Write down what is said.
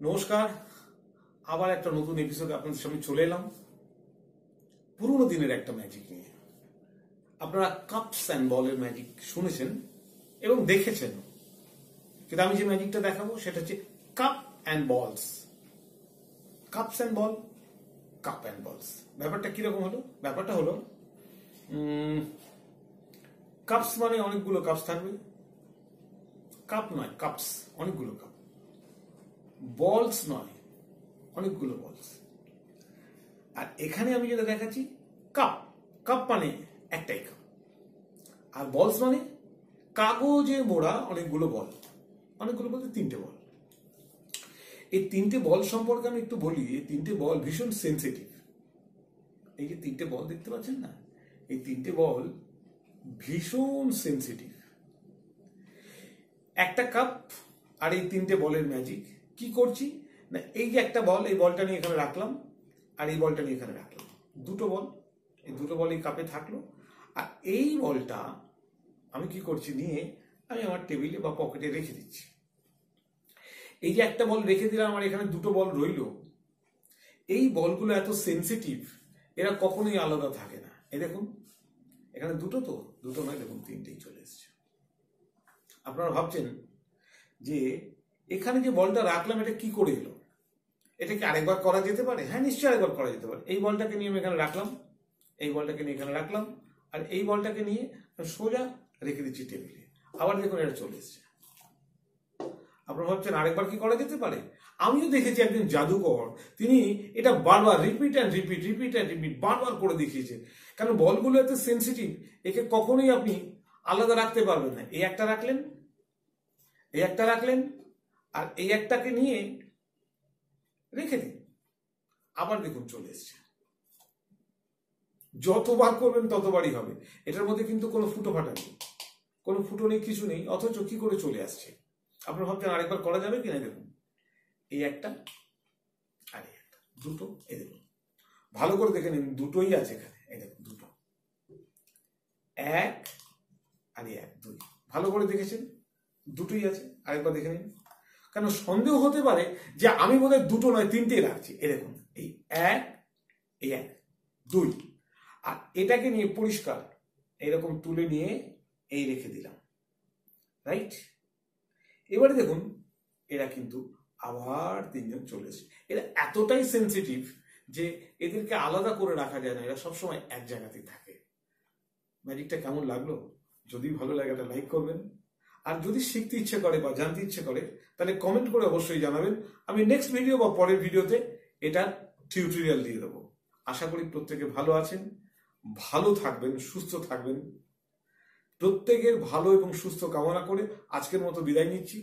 নমস্কার। আবার একটা নতুন এপিসোড আপনাদের সামনে চলে এলাম। পুরোনো দিনের একটা ম্যাজিক নিয়ে। আপনারা কাপস অ্যান্ড বলের ম্যাজিক শুনেছেন এবং দেখেছেন। কিন্তু আমি যে ম্যাজিকটা দেখাবো সেটা হচ্ছে cup and balls cups and ball cup and balls ব্যাপারটা কীরকম হলো? ব্যাপারটা হলো কাপস মানে অনেকগুলো কাপস থাকবে। কাপ নয় কাপস অনেকগুলো কাপ বলস নয়, অনেকগুলো বলস। আর এখানে আমি যেটা দেখাচ্ছি, কাপ। কাপ মানে একটাই কাপ। আর বলস মানে কাগজে মোড়া অনেকগুলো বল। অনেকগুলো বলতে তিনটে বল। এই তিনটে বল সম্পর্কে আমি একটু বলি, এই তিনটে বল ভীষণ সেন্সিটিভ এই যে তিনটে বল দেখতে পাচ্ছেন না? এই তিনটে বল ভীষণ সেন্সিটিভ একটা কাপ আর এই তিনটে বলের ম্যাজিক কি করছি? না, এই যে একটা বল, এই বলটা নিয়ে এখানে রাখলাম, আর এই বলটা নিয়ে এখানে রাখলাম। দুটো বল, এই দুটো বল এই কাপে থাকল। আর এই বলটা আমি কি করছি নিয়ে, আমি আমার টেবিলে বা পকেটে রেখে দিচ্ছি। এই যে একটা বল রেখে দিলাম, আমার এখানে দুটো বল রইল। এই বলগুলো এত সেন্সিটিভ এরা কখনোই আলাদা থাকে না। এ দেখুন, এখানে দুটো তো, দুটো নয়, দেখুন, তিনটেই চলে এসছে। আপনারা ভাবছেন যে এখানে যে বলটা রাখলাম, এটা কি করে এলো? এটা কি আরেকবার করা যেতে পারে? হ্যাঁ নিশ্চয়ই আরেকবার করা যেতে পারে। এই বলটাকে নিয়ে আমি এখানে রাখলাম। এই বলটাকে নিয়ে এখানে রাখলাম। আর এই বলটাকে নিয়ে সোজা রেখে দিচ্ছি টেবিলে। আবার দেখুন, এটা চলে এসছে। আপনারা ভাবছেন, আরেকবার কি করা যেতে পারে? আমিও দেখেছি একজন জাদুকর। তিনি এটা বারবার repeat and repeat repeat and repeat বারবার করে দেখিয়েছে কারণ বলগুলো এত সেন্সিটিভ একে কখনোই আপনি আলাদা রাখতে পারবেন না। এই একটা রাখলেন, এই একটা রাখলেন আর এই একটাকে নিয়ে রেখে দিন। আবার দেখুন চলে এসছে। যতবার করবেন ততবারই হবে। এটার মধ্যে কিন্তু কোনো ফুটো ফাটা নেই। কোনো ফুটো নেই, কিছু নেই, অথচ কি করে চলে আসছে? আপনার ভাবছেন আরেকবার করা যাবে কিনা দেখুন। এই একটা আর এই একটা। দুটো, এই দেখুন। ভালো করে দেখে নিন, দুটোই আছে এখানে। এই দেখুন, দুটো। এক আর এক, দুই। ভালো করে দেখেছেন? দুটোই আছে। আরেকবার দেখে নিন। কেন সন্দেহ হতে পারে যে আমি বোধহয় দুটো নয়, তিনটেই রাখছি। এ দেখুন, এই এক এই এক, দুই। আর এটাকে নিয়ে পরিষ্কার এইরকম তুলে নিয়ে এই রেখে দিলাম। রাইট এবারে দেখুন, এরা কিন্তু আবার তিনজন চলে এসে এরা এতটাই সেন্সিটিভ যে এদেরকে আলাদা করে রাখা যায় না। এরা সবসময় এক জায়গাতেই থাকে। ম্যাজিকটা কেমন লাগল? যদি ভালো লাগে একটা লাইক করবেন। আর যদি শিখতে ইচ্ছে করে বা জানতে ইচ্ছে করে, তাহলে কমেন্ট করে অবশ্যই জানাবেন। আমি নেক্সট ভিডিও বা পরের ভিডিওতে এটা টিউটোরিয়াল দিয়ে দেবো। আশা করি প্রত্যেকে ভালো আছেন, ভালো থাকবেন, সুস্থ থাকবেন। প্রত্যেকের ভালো এবং সুস্থ কামনা করে আজকের মতো বিদায় নিচ্ছি।